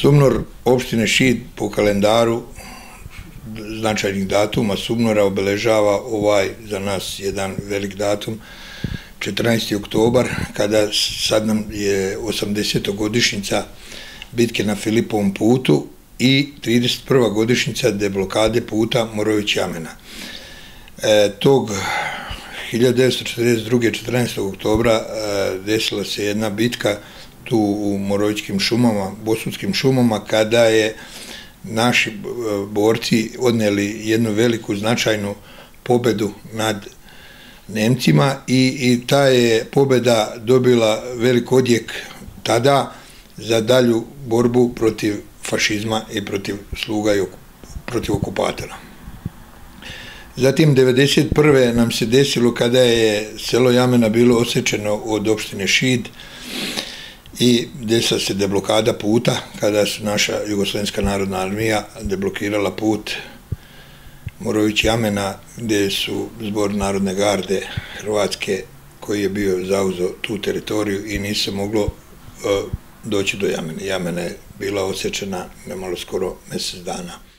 Sumnor opštine Šid po kalendaru značajnih datuma Sumnora obeležava ovaj za nas jedan velik datum 14. oktobar kada sad nam je 80. godišnjica bitke na Filipovom putu i 31. godišnjica deblokade puta Morović-Jamena. E, tog 1942. 14. oktobra e, desila se jedna bitka tu u Morovićkim šumama, Bosunskim šumama, kada je naši e, borci odneli jednu veliku značajnu pobedu nad Nemcima i, i ta je pobeda dobila velik odjek tada za dalju borbu protiv fašizma i protiv sluga i protiv okupatora. Zatim, 1991. nam se desilo kada je selo Jamena bilo osjećeno od opštine Šid i desila se deblokada puta kada su naša Jugoslovenska narodna armija deblokirala put Morović Jamena gdje su zbor Narodne garde Hrvatske koji je bio zauzo tu teritoriju i nije se moglo uh, doći do Jamene. Jamena je bila osjećena nemalo skoro mjesec dana.